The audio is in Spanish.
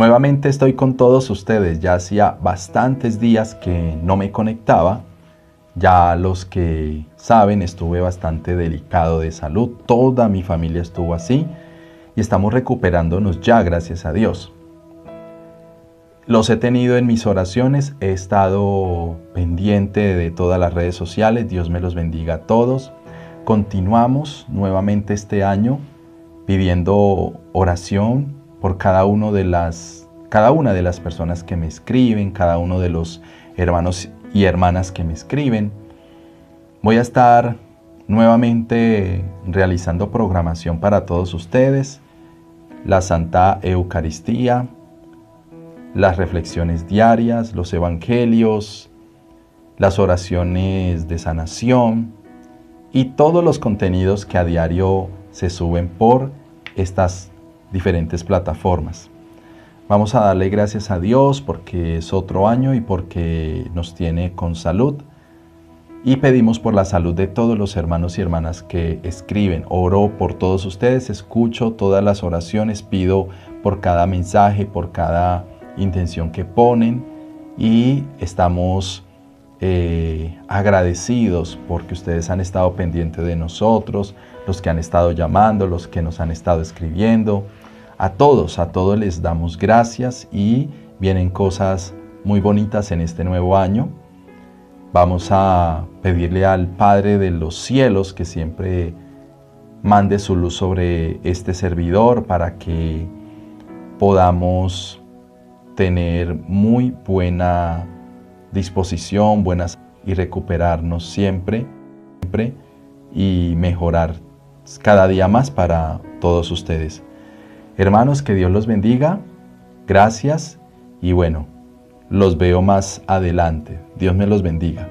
Nuevamente estoy con todos ustedes. Ya hacía bastantes días que no me conectaba. Ya los que saben, estuve bastante delicado de salud. Toda mi familia estuvo así. Y estamos recuperándonos ya, gracias a Dios. Los he tenido en mis oraciones. He estado pendiente de todas las redes sociales. Dios me los bendiga a todos. Continuamos nuevamente este año pidiendo oración por cada, uno de las, cada una de las personas que me escriben, cada uno de los hermanos y hermanas que me escriben. Voy a estar nuevamente realizando programación para todos ustedes, la Santa Eucaristía, las reflexiones diarias, los evangelios, las oraciones de sanación y todos los contenidos que a diario se suben por estas diferentes plataformas. Vamos a darle gracias a Dios porque es otro año y porque nos tiene con salud. Y pedimos por la salud de todos los hermanos y hermanas que escriben. Oro por todos ustedes, escucho todas las oraciones, pido por cada mensaje, por cada intención que ponen y estamos eh, agradecidos porque ustedes han estado pendientes de nosotros, los que han estado llamando, los que nos han estado escribiendo. A todos, a todos les damos gracias y vienen cosas muy bonitas en este nuevo año. Vamos a pedirle al Padre de los cielos que siempre mande su luz sobre este servidor para que podamos tener muy buena disposición, buenas y recuperarnos siempre, siempre y mejorar cada día más para todos ustedes. Hermanos, que Dios los bendiga. Gracias y bueno, los veo más adelante. Dios me los bendiga.